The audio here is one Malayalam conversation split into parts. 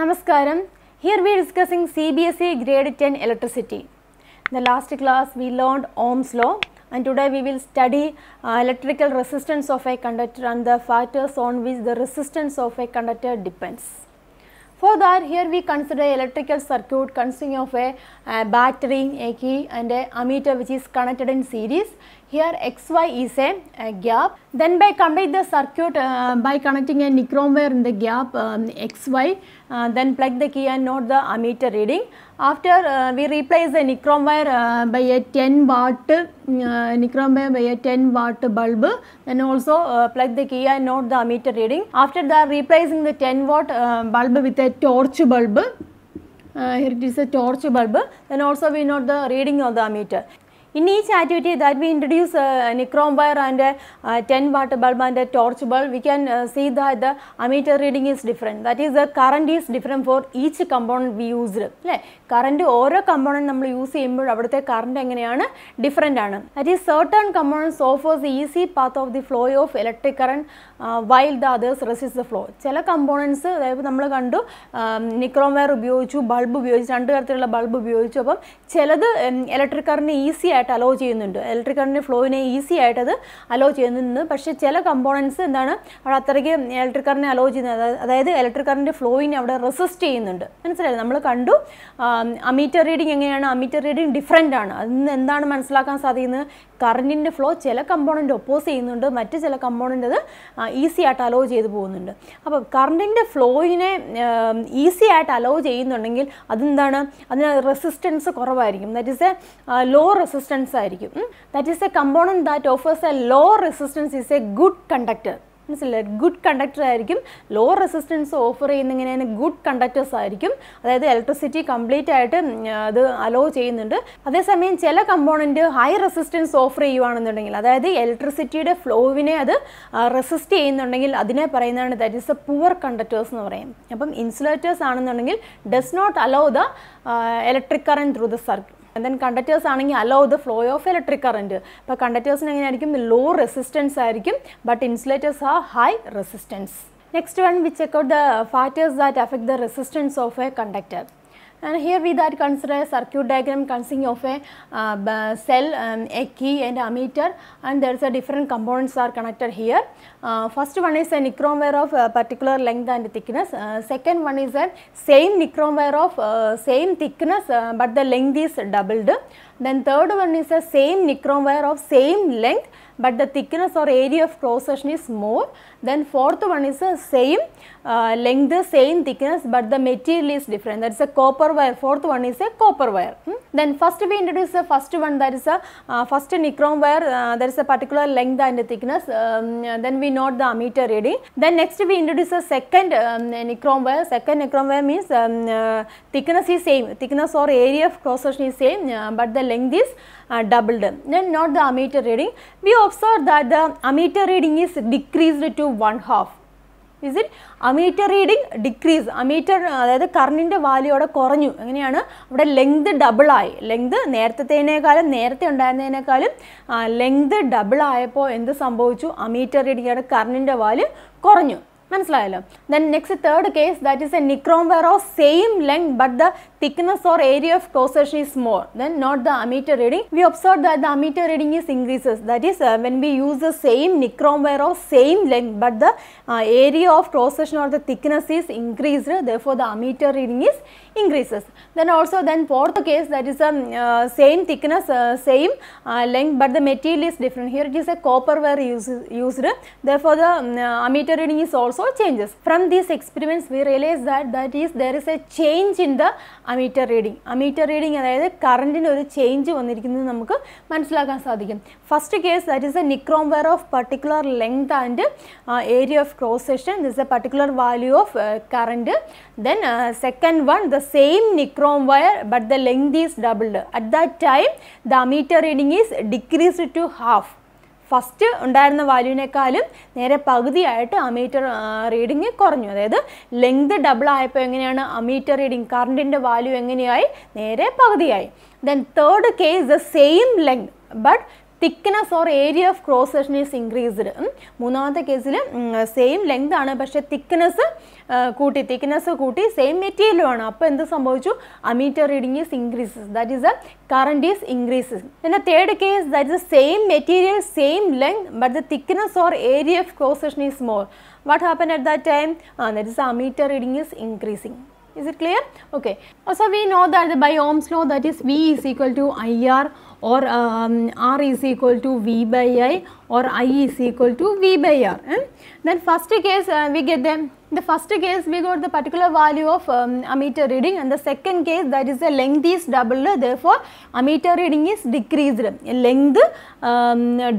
Namaskaram. Here we are discussing CBSE grade 10 electricity. In the last class we learned Ohm's law and today we will study uh, electrical resistance of a conductor and the factors on which the resistance of a conductor depends. For that here we consider electrical circuit consisting of a, uh, battery, a key and a ammeter which is connected in series. Here xy is a, a gap. Then by complete the circuit uh, by connecting a nichrome wire in the gap um, xy uh, then plug the key and note the ammeter reading. After uh, we replace the nichrome wire uh, by a 10 watt uh, nichrome wire by a 10 watt bulb then also uh, plug the key and note the ammeter reading. After that replacing the 10 watt bulb with a torch bulb uh, here it is a torch bulb then also we note the reading of the ammeter. In each activity that we introduce uh, nichrome wire and a uh, 10 watt bulb and a torch bulb, we can uh, see that the ammeter reading is different. That is the current is different for each component we used. Current ഓരോ കമ്പോണന്റ് നമ്മൾ യൂസ് ചെയ്യുമ്പോൾ അവിടുത്തെ കറണ്ട് എങ്ങനെയാണ്? ഡിഫറെന്റ് ആണ്. That is certain components offers easy path of the flow of electric current while the others resist the flow ചില കമ്പോണൻസ് അതായത് നമ്മൾ കണ്ടു നിക്രോം വയർ ഉപയോഗിച്ചു ബൾബ് ഉപയോഗിച്ചു രണ്ട് തരത്തിലുള്ള ബൾബ് ഉപയോഗിച്ചു. അപ്പം ചിലത് ഇലക്ട്രിക് കറണ്ട് ഈസി ആയിട്ട് അലോ ചെയ്യുന്നുണ്ട്. ഇലക്ട്രിക് കറണ്ട് ഫ്ലോയിനെ ഈസി ആയിട്ട് അത് അലോ ചെയ്യുന്നുണ്ട്. പക്ഷേ ചില കമ്പോണൻസ് എന്താണ്? അവിടെ അത്രയ്ക്ക് ഇലക്ട്രിക് കറണ്ടിനെ അലോ ചെയ്യുന്നത്. അതായത് ഇലക്ട്രിക് കറണ്ടിന്റെ ഫ്ലോയിനെ അവിടെ റെസിസ്റ്റ് ചെയ്യുന്നുണ്ട്. മനസ്സിലായി? നമ്മൾ കണ്ടു അമീറ്റർ റീഡിംഗ് എങ്ങനെയാണ്? അമീറ്റർ റീഡിംഗ് ഡിഫറെന്റ് ആണ്. അതിൽ നിന്ന് എന്താണ് മനസ്സിലാക്കാൻ സാധിക്കുന്നത്? കറണ്ടിന്റെ ഫ്ലോ ചില കമ്പോണന്റ് ഒപ്പോസ് ചെയ്യുന്നുണ്ട്. മറ്റ് ചില കമ്പോണന്റ് അത് ഈസി ആയിട്ട് അലോ ചെയ്ത് പോകുന്നുണ്ട്. അപ്പോൾ കറണ്ടിന്റെ ഫ്ലോയിനെ ഈസി ആയിട്ട് അലോ ചെയ്യുന്നുണ്ടെങ്കിൽ അതെന്താണ്? അതിന് റെസിസ്റ്റൻസ് കുറവായിരിക്കും. That is a low resistance ആയിരിക്കും. That is a component that offers a low resistance is a good conductor മനസ്സിലായി ഗുഡ് കണ്ടക്ടർ ആയിരിക്കും. ലോ റെസിസ്റ്റൻസ് ഓഫർ ചെയ്യുന്ന ഇങ്ങനെയാണ് ഗുഡ് കണ്ടക്ടേഴ്സ് ആയിരിക്കും. അതായത് ഇലക്ട്രിസിറ്റി കംപ്ലീറ്റ് ആയിട്ട് അത് അലോ ചെയ്യുന്നുണ്ട്. അതേസമയം ചില കമ്പോണന്റ് ഹൈ റെസിസ്റ്റൻസ് ഓഫർ ചെയ്യുവാണെന്നുണ്ടെങ്കിൽ അതായത് ഇലക്ട്രിസിറ്റിയുടെ ഫ്ലോവിനെ അത് റെസിസ്റ്റ് ചെയ്യുന്നുണ്ടെങ്കിൽ അതിനെ പറയുന്നതാണ് that is a poor conductors എന്ന് പറയും. അപ്പം ഇൻസുലേറ്റേഴ്സ് ആണെന്നുണ്ടെങ്കിൽ does not allow the electric current through the circuit then conductors ആണെങ്കിൽ allow the flow of electric current അപ്പോൾ കണ്ടക്ടേഴ്സിന് എങ്ങനെയായിരിക്കും? ലോ റെസിസ്റ്റൻസ് ആയിരിക്കും but insulators are high resistance next one we check out the factors that affect the resistance of a conductor and here we that consider a circuit diagram consisting of a uh, cell um, a key and ammeter and there's a different components are connected here. Uh, first one is a nichrome wire of a particular length and thickness. Uh, second one is a same nichrome wire of same thickness but the length is doubled. Then third one is a same nichrome wire of same length but the thickness or area of cross section is more. Then fourth one is the same uh, length same thickness but the material is different. That's a copper wire. Fourth one is a copper wire. Hmm? then first we introduce the first one. That is a uh, first nichrome wire. Uh, there is a particular length and thickness. Um, then we note the ammeter reading then next we introduce a second um, nichrome wire. Second nichrome wire means um, thickness is same. Thickness or area of cross section is same but the length is uh, doubled. Then not the ammeter reading. We observe that the ammeter reading is decreased to one half is it ammeter reading decrease ammeter അതായത് കറണ്ടിന്റെ വാല്യൂ അവിടെ കുറഞ്ഞു. എങ്ങനെയാണ്? അവിടെ ലെങ്ത് ഡബിളായി ലെങ്ത് നേരത്തേനേക്കാളും നേരത്തെ ഉണ്ടായിരുന്നതിനേക്കാളും ലെങ്ത് ഡബിൾ ആയപ്പോൾ എന്ത് സംഭവിച്ചു? അമീറ്റർ റീഡിങ് അവിടെ കറണ്ടിന്റെ വാല്യൂ കുറഞ്ഞു. മനസ്സിലായല്ലോ? Then next third case that is a nichrome wire of same length but the thickness or area of cross section is more then not the ammeter reading. We observe that the ammeter reading is increases. That is uh, when we use the same nichrome wire of same length but the uh, area of cross section or the thickness is increased therefore the ammeter reading is increases. Then also then fourth case that is um, uh, same thickness same length but the material is different. Here it is a copper wire used, used therefore the um, ammeter reading is also changes. From these experiments we realize that that is there is a change in the ammeter reading ammeter reading അതായത് കറണ്ടിന് ഒരു ചേഞ്ച് വന്നിരിക്കുന്നത് നമുക്ക് മനസ്സിലാക്കാൻ സാധിക്കും. First case that is a nichrome wire of particular length and area of cross section this a particular value of current then second one the same nichrome wire but the length is doubled at that time the ammeter reading is decreased to half first ഉണ്ടായിരുന്ന വാല്യൂവിനേക്കാളും നേരെ പകുതിയായിട്ട് അമീറ്റർ റീഡിങ് കുറഞ്ഞു. അതായത് ലെങ്ത് ഡബിൾ ആയപ്പോൾ എങ്ങനെയാണ് അമീറ്റർ റീഡിങ് കറണ്ടിന്റെ വാല്യൂ എങ്ങനെയായി? നേരെ പകുതിയായി. Then third case the same length but thickness or area of cross section is increased മൂന്നാമത്തെ കേസിൽ സെയിം ലെങ്ത് ആണ് പക്ഷേ തിക്നെസ് കൂട്ടി തിക്നെസ് കൂട്ടി സെയിം മെറ്റീരിയലും ആണ്. അപ്പോൾ എന്ത് സംഭവിച്ചു? Ammeter reading is increases that is a current is increases പിന്നെ third case that is same material same length but the thickness or area of cross section is more what happen at that time that is ammeter reading is increasing. Is it clear? Okay. Also we know that by ohm's law that is v is equal to ir or um, r is equal to v by i or i is equal to v by r eh? then first case uh, we get them the first case we got the particular value of um, ammeter reading and the second case that is the length is reading therefore ammeter reading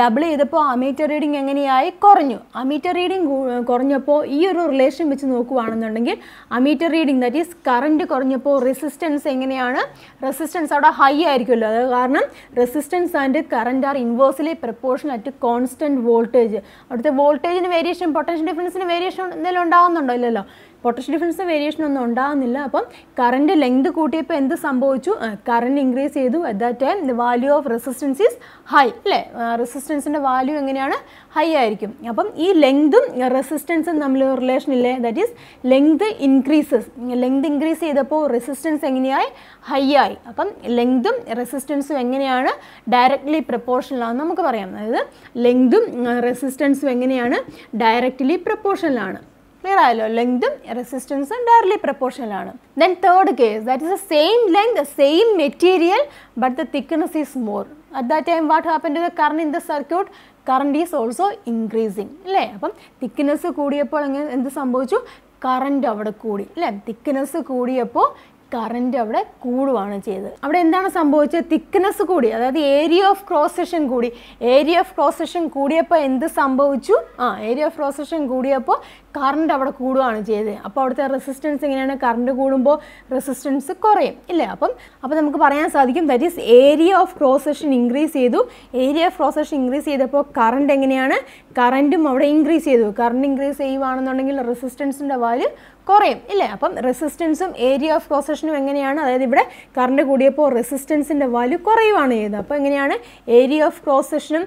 double ചെയ്തപ്പോൾ അമീറ്റർ റീഡിംഗ് എങ്ങനെയായി കുറഞ്ഞു അമീറ്റർ റീഡിംഗ് കുറഞ്ഞപ്പോൾ ഈ ഒരു റിലേഷൻ വെച്ച് നോക്കുകയാണെന്നുണ്ടെങ്കിൽ ammeter reading that is current കുറഞ്ഞപ്പോൾ resistance എങ്ങനെയാണ് റെസിസ്റ്റൻസ് അവിടെ ഹൈ ആയിരിക്കുമല്ലോ അത് കാരണം resistance and current are inversely proportion at constant voltage അവിടുത്തെ വോൾട്ടേജിന് വേരിയേഷൻ പൊട്ടൻഷ്യൽ ഡിഫറൻസിന് വേരിയേഷൻ എന്തെങ്കിലും ഉണ്ടാകുന്നുണ്ടോ ഇല്ലല്ലോ. പൊട്ടൻഷ്യൽ ഡിഫറൻസ് വേരിയേഷൻ ഒന്നും ഉണ്ടാകുന്നില്ല അപ്പം കറണ്ട് ലെങ്ത് കൂട്ടിയപ്പോൾ എന്ത് സംഭവിച്ചു? കറണ്ട് ഇൻക്രീസ് ചെയ്തു. At that time the value of resistance is high അല്ലേ? റെസിസ്റ്റൻസിന്റെ വാല്യൂ എങ്ങനെയാണ്? ഹൈ ആയിരിക്കും. അപ്പം ഈ ലെങ്തും റെസിസ്റ്റൻസും തമ്മിൽ റിലേഷൻ ഇല്ലേ? That is length increases length increase ചെയ്തപ്പോൾ റെസിസ്റ്റൻസ് എങ്ങനെയായി? ഹൈ ആയി അപ്പം ലെങ്തും റെസിസ്റ്റൻസും എങ്ങനെയാണ് ഡയറക്റ്റ്ലി പ്രപ്പോർഷനിലാണെന്ന് നമുക്ക് പറയാം. അതായത് ലെങ്തും റെസിസ്റ്റൻസും എങ്ങനെയാണ് ഡയറക്റ്റ്ലി പ്രപ്പോർഷനിലാണ് ക്ലിയർ ആയല്ലോ? ലെങ്തും റെസിസ്റ്റൻസും directly പ്രപ്പോർഷനിലാണ് then third case that is the same length same material but the thickness is more at that time what happen to the current in the circuit current is also increasing അല്ലേ? അപ്പം തിക്നെസ് കൂടിയപ്പോൾ എങ്ങനെ എന്ത് സംഭവിച്ചു? കറണ്ട് അവിടെ കൂടി. അല്ലേ? തിക്നെസ് കൂടിയപ്പോൾ കറണ്ട് അവിടെ കൂടുവാണ് ചെയ്തത്. അവിടെ എന്താണ് സംഭവിച്ചത്? തിക്നെസ് കൂടി അതായത് ഏരിയ ഓഫ് ക്രോസ് സെഷൻ കൂടി. ഏരിയ ഓഫ് ക്രോസ് സെഷൻ കൂടിയപ്പോൾ എന്ത് സംഭവിച്ചു? ആ ഏരിയ ഓഫ് ക്രോസ് സെഷൻ കൂടിയപ്പോൾ കറണ്ട് അവിടെ കൂടുകയാണ് ചെയ്തത്. അപ്പോൾ അവിടുത്തെ റെസിസ്റ്റൻസ് എങ്ങനെയാണ്? കറണ്ട് കൂടുമ്പോൾ റെസിസ്റ്റൻസ് കുറയും ഇല്ലേ? അപ്പം അപ്പോൾ നമുക്ക് പറയാൻ സാധിക്കും that is area of cross section increase ചെയ്തു. Area of cross section increase ചെയ്തപ്പോൾ കറണ്ട് എങ്ങനെയാണ്? കറണ്ടും അവിടെ ഇൻക്രീസ് ചെയ്തു. കറണ്ട് ഇൻക്രീസ് ചെയ്യുവാണെന്നുണ്ടെങ്കിൽ റെസിസ്റ്റൻസിന്റെ വാല്യൂ കുറയും ഇല്ലേ? അപ്പം റെസിസ്റ്റൻസും ഏരിയ ഓഫ് ക്രോസഷനും എങ്ങനെയാണ്? അതായത് ഇവിടെ കറണ്ട് കൂടിയപ്പോൾ റെസിസ്റ്റൻസിന്റെ വാല്യൂ കുറയുവാണ് ചെയ്തത്. അപ്പോൾ എങ്ങനെയാണ്? ഏരിയ ഓഫ് ക്രോസഷനും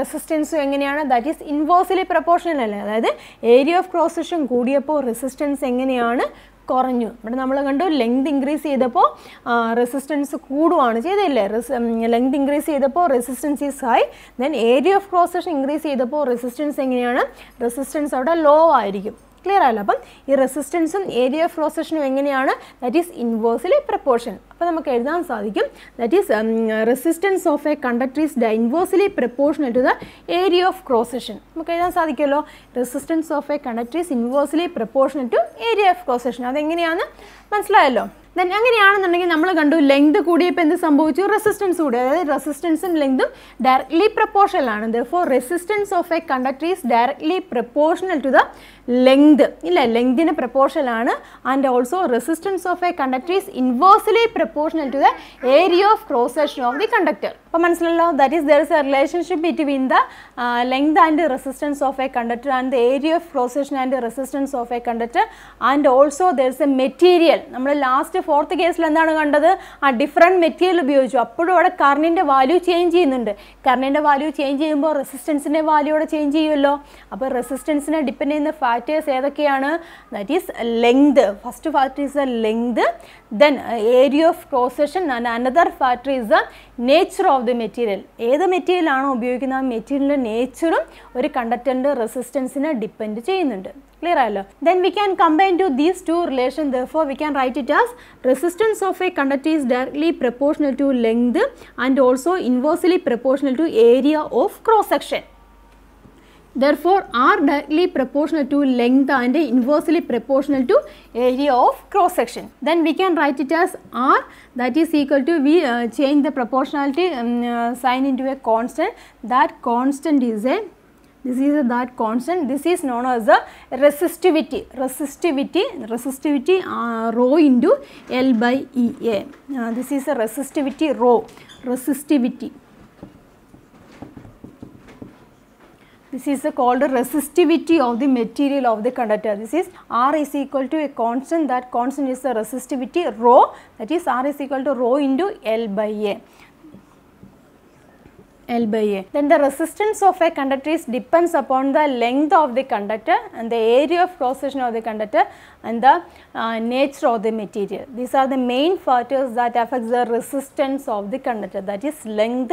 റെസിസ്റ്റൻസും എങ്ങനെയാണ്? ദാറ്റ് ഈസ് ഇൻവേഴ്സിലി പ്രപ്പോർഷണൽ അല്ലേ? അതായത് ഏരിയ ഓഫ് ക്രോസഷൻ കൂടിയപ്പോൾ റെസിസ്റ്റൻസ് എങ്ങനെയാണ്? കുറഞ്ഞു. ഇവിടെ നമ്മൾ കണ്ടു ലെങ്ത് ഇൻക്രീസ് ചെയ്തപ്പോൾ റെസിസ്റ്റൻസ് കൂടുവാണ് ചെയ്തില്ലേ ലെങ്ത് ഇൻക്രീസ് ചെയ്തപ്പോൾ resistance is high then area of cross section increase ചെയ്തപ്പോൾ റെസിസ്റ്റൻസ് എങ്ങനെയാണ്? റെസിസ്റ്റൻസ് അവിടെ ലോ ആയിരിക്കും. ക്ലിയർ ആയല്ലോ. അപ്പം ഈ റെസിസ്റ്റൻസും ഏരിയ ഓഫ് റോസേഷനും എങ്ങനെയാണ്? ദാറ്റ് ഈസ് ഇൻവേഴ്സിലെ പ്രപ്പോർഷൻ അപ്പോൾ നമുക്ക് എഴുതാൻ സാധിക്കും. That is resistance of a conductor is inversely proportional to the area of cross section നമുക്ക് എഴുതാൻ സാധിക്കുമല്ലോ. Resistance of a conductor is inversely proportional to area of cross section അതെങ്ങനെയാണ്? മനസ്സിലായല്ലോ? ദെൻ അങ്ങനെയാണെന്നുണ്ടെങ്കിൽ നമ്മൾ കണ്ടു ലെങ്ത് കൂടിയപ്പോൾ എന്ത് സംഭവിച്ചു? റെസിസ്റ്റൻസ് കൂടി. അതായത് റെസിസ്റ്റൻസും ലെങ്തും ഡയറക്ട്ലി പ്രപ്പോർഷണൽ ആണ്. For resistance of a conductor is directly proportional to the length ഇല്ല? ലെങ്തിന് പ്രപ്പോർഷണൽ ആണ്. And also resistance of a conductor is inversely proportional to the area of cross of the conductor അപ്പോൾ മനസ്സിലല്ലോ that is there is a relationship between the length and resistance of a conductor and the area of cross and resistance of a conductor and also there is a material നമ്മൾ ലാസ്റ്റ് ഫോർത്ത് കേസിൽ എന്താണ് കണ്ടത്? ആ ഡിഫറെന്റ് മെറ്റീരിയൽ ഉപയോഗിച്ചു. അപ്പോഴും അവിടെ കറണ്ടിന്റെ വാല്യൂ ചേഞ്ച് ചെയ്യുന്നുണ്ട്. കറണ്ടിന്റെ വാല്യൂ ചേഞ്ച് ചെയ്യുമ്പോൾ റെസിസ്റ്റൻസിന്റെ വാല്യൂ അവിടെ ചേഞ്ച് ചെയ്യുമല്ലോ. അപ്പോൾ റെസിസ്റ്റൻസിനെ ഡിപ്പെൻഡ് ചെയ്യുന്ന ഫാക്ടേഴ്സ് ഏതൊക്കെയാണ്? That is length first factor is the length then area of and another factor is the nature of the material ഏത് മെറ്റീരിയൽ ആണോ ഉപയോഗിക്കുന്നത്? ആ മെറ്റീരിയലിന്റെ നേച്ചറും ഒരു കണ്ടക്ടറിന്റെ റെസിസ്റ്റൻസിനെ ഡിപ്പെൻഡ് ചെയ്യുന്നുണ്ട്. clear ആയല്ലോ then we can combine to these two relation therefore we can write it as resistance of a conductor is directly proportional to length and also inversely proportional to area of cross section therefore are directly proportional to length and inversely proportional to area of cross section then we can write it as r that is equal to we uh, change the proportionality um, uh, sign into a constant that constant is a this is that constant. This is known as the resistivity. Resistivity resistivity uh, rho into l by e a. Uh, this is a resistivity rho. Resistivity. This is called resistivity of the material of the conductor. This is r is equal to a constant. That constant is the resistivity rho. That is r is equal to rho into l by a L by A. Then the resistance of a conductor is depends upon the length of the conductor and the area of cross section of the conductor and the uh, nature of the material. These are the main factors that affects the resistance of the conductor that is length,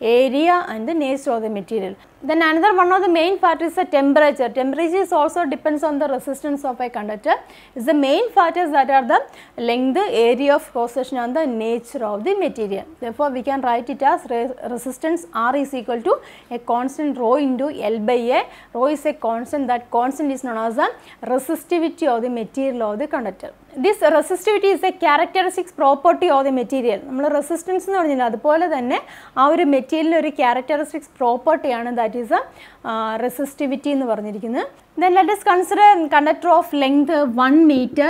area and the nature of the material. Then another one of the main factors is the temperature. Temperature is also depends on the resistance of a conductor. It's the main factors that are the length, area of cross section and the nature of the material. Therefore, we can write it as re resistance R is equal to a constant rho into L by A. Rho is a constant that constant is known as the resistivity of the material material of conductor This resistivity is a characteristic property of the material. നമ്മൾ റെസിസ്റ്റൻസ് എന്ന് പറഞ്ഞില്ല അതുപോലെ തന്നെ ആ ഒരു മെറ്റീരിയലിന് ഒരു ക്യാരക്ടറിസ്റ്റിക്സ് പ്രോപ്പർട്ടിയാണ് ദാറ്റ് ഈസ് റെസിസ്റ്റിവിറ്റി എന്ന് പറഞ്ഞിരിക്കുന്നത് then let us consider conductor of length 1 meter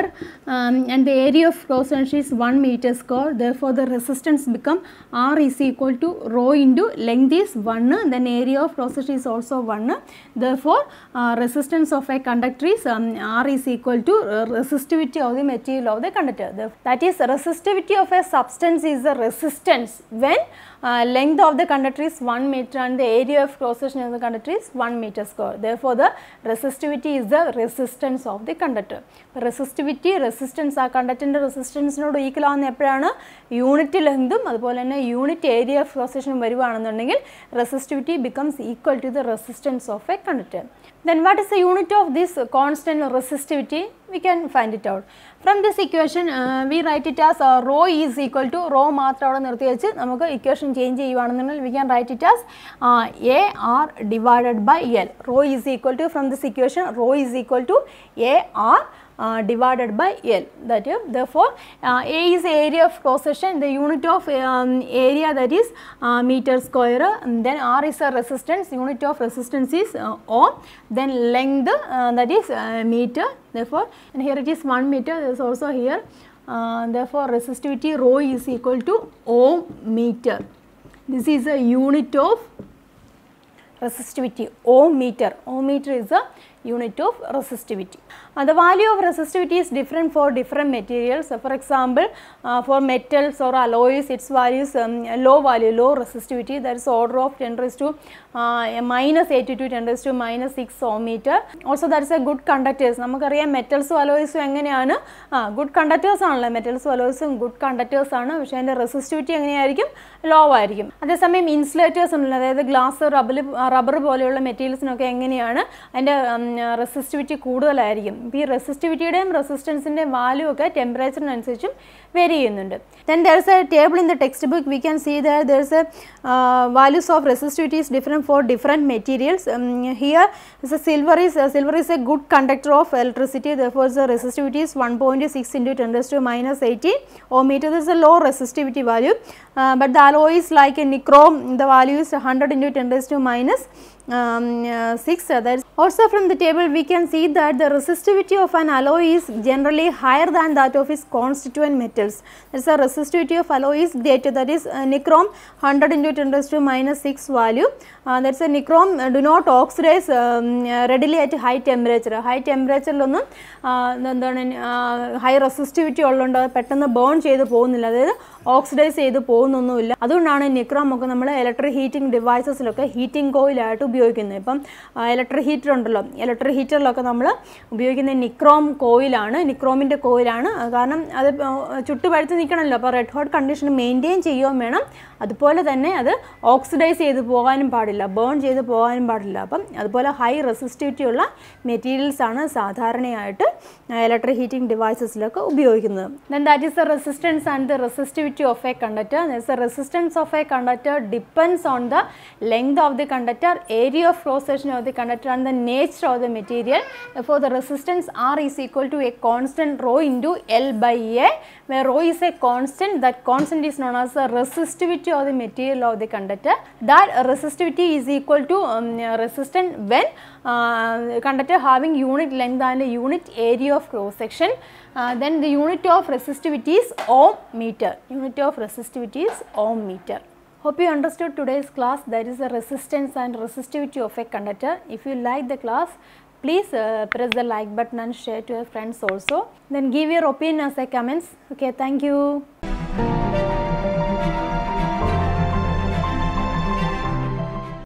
um, and the area of cross section is 1 meter square therefore the resistance become r is equal to rho into length is 1 then area of cross section is also 1 therefore uh, resistance of a conductor is um, r is equal to uh, resistivity material of the conductor The- that is resistivity of a substance is the resistance when uh, length of the conductor is 1 meter and the area of cross section of the conductor is 1 meter square. Therefore, the resistivity is the resistance of the conductor. Resistivity resistance ആ കണ്ടക്റ്റിന്റെ റെസിസ്റ്റൻസിനോട് ഈക്വൽ ആവുന്ന എപ്പോഴാണ് യൂണിറ്റ് ലെങ്തും അതുപോലെ തന്നെ യൂണിറ്റ് ഏരിയ ഓഫ് ക്രോസേഷനും വരുവാണെന്നുണ്ടെങ്കിൽ resistivity becomes equal to the resistance of a conductor then what is the unit of this constant resistivity we can find it out equation uh, we write it as uh, rho is equal to rho മാത്രം അവിടെ നിർത്തി വെച്ച് നമുക്ക് ഇക്വേഷൻ ചേഞ്ച് ചെയ്യുവാണെന്നുണ്ടെങ്കിൽ can write it as uh, a r divided by l rho is equal to from this equation rho is equal to a r uh, divided by L. That is, therefore, uh, A is area of cross section, the unit of um, area that is uh, meter square, and then R is a resistance, unit of resistance is uh, ohm, then length uh, that is uh, meter, therefore, and here it is 1 meter, is also here, therefore, resistivity rho is equal to ohm meter. This is a unit of resistivity ohm meter ohm meter is a uh, is different for different materials so for example uh, for metals or alloys its value is um, low value low resistivity that is order of 10 raised to uh, a minus 82 10 raised to minus 6 ohm meter also that is a good conductors നമുക്കറിയാം മെറ്റൽസും അലോയ്സും എങ്ങനെയാണ് ആ ഗുഡ് കണ്ടക്ടേഴ്സ് ആണല്ലോ മെറ്റൽസും അലോയ്സും ഗുഡ് കണ്ടക്ടേഴ്സ് ആണ് പക്ഷേ അതിന്റെ റെസിസ്റ്റിവിറ്റി എങ്ങനെയായിരിക്കും ലോ ആയിരിക്കും അതേസമയം ഇൻസുലേറ്റേഴ്സ് ഉണ്ടല്ലോ അതായത് ഗ്ലാസ് റബ്ബർ റബ്ബർ പോലെയുള്ള മെറ്റീരിയൽസിനൊക്കെ എങ്ങനെയാണ് അതിന്റെ റെസിസ്റ്റിവിറ്റി കൂടുതലായിരിക്കും ഈ റെസിസ്റ്റിവിറ്റിയുടെയും റെസിസ്റ്റൻസിന്റെയും വാല്യൂ ഒക്കെ ടെമ്പറേച്ചറിനനുസരിച്ചും വേരി ചെയ്യുന്നുണ്ട് then there is a table in the textbook we can see there there is a values of resistivity different for different materials um, here is a silver is uh, silver is a good conductor of electricity therefore the resistivity is 1.6 into 10 raised to minus 18 ohm meter this is a low resistivity value uh, but the alloy is like a nichrome the value is 100 into 10 raised to minus um, uh, 6 others. also from the table we can see that the resistivity of an alloy is generally higher than that of its constituent metals that is the resistivity of alloy is greater that is uh, nichrome 100 into 10 raised to minus 6 value uh, that is a nichrome uh, do not oxidize um, uh, readily at high temperature high temperature ടെമ്പറേച്ചറിലൊന്നും എന്താണ് ഹൈ റെസിസ്റ്റിവിറ്റി ഉള്ളതുകൊണ്ട് പെട്ടെന്ന് ബേൺ ചെയ്ത് പോകുന്നില്ല അതായത് ഓക്സിഡൈസ് ചെയ്ത് പോകുന്നൊന്നുമില്ല. അതുകൊണ്ടാണ് നിക്രോം ഒക്കെ നമ്മൾ ഇലക്ട്രിക് ഹീറ്റിംഗ് ഡിവൈസസിലൊക്കെ ഹീറ്റിംഗ് കോയിലായിട്ട് ഉപയോഗിക്കുന്നത്. ഇപ്പം ഇലക്ട്രിക് ഹീറ്റർ ഉണ്ടല്ലോ. ഇലക്ട്രിക് ഹീറ്ററിലൊക്കെ നമ്മൾ ഉപയോഗിക്കുന്ന നിക്രോം കോയിലാണ് നിക്രോമിന്റെ കോയിലാണ് കാരണം അത് ചുട്ടുപഴുത്ത് നിൽക്കണമല്ലോ അപ്പോൾ റെഡ് ഹോട്ട് കണ്ടീഷൻ മെയിന്റെയിൻ ചെയ്യുകയും വേണം. അതുപോലെ തന്നെ അത് ഓക്സിഡൈസ് ചെയ്ത് പോകാനും പാടില്ല. ബേൺ ചെയ്ത് പോകാനും പാടില്ല. അപ്പം അതുപോലെ ഹൈ റെസിസ്റ്റിവിറ്റി ഉള്ള മെറ്റീരിയൽസ് ആണ് സാധാരണയായിട്ട് ഇലക്ട്രിക് ഹീറ്റിംഗ് ഡിവൈസസിലൊക്കെ ഉപയോഗിക്കുന്നത്. That is the resistance and the resistivity of a conductor. And the resistance of a conductor depends on the length of the conductor, area of cross section of the conductor and the nature of the material. Therefore, the resistance R is equal to a constant rho into L by A where rho is a constant. That constant is known as the resistivity of the material of the conductor. That resistivity is equal to um, resistance when conductor having unit length and unit area of cross section uh, then the unit of resistivity is ohm meter unit of resistivity is ohm meter Hope you understood today's class that is the resistance and resistivity of a conductor. If you like the class, please uh, press the like button and share to your friends also. Then give your opinion as a comments. Okay, thank you.